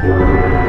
Música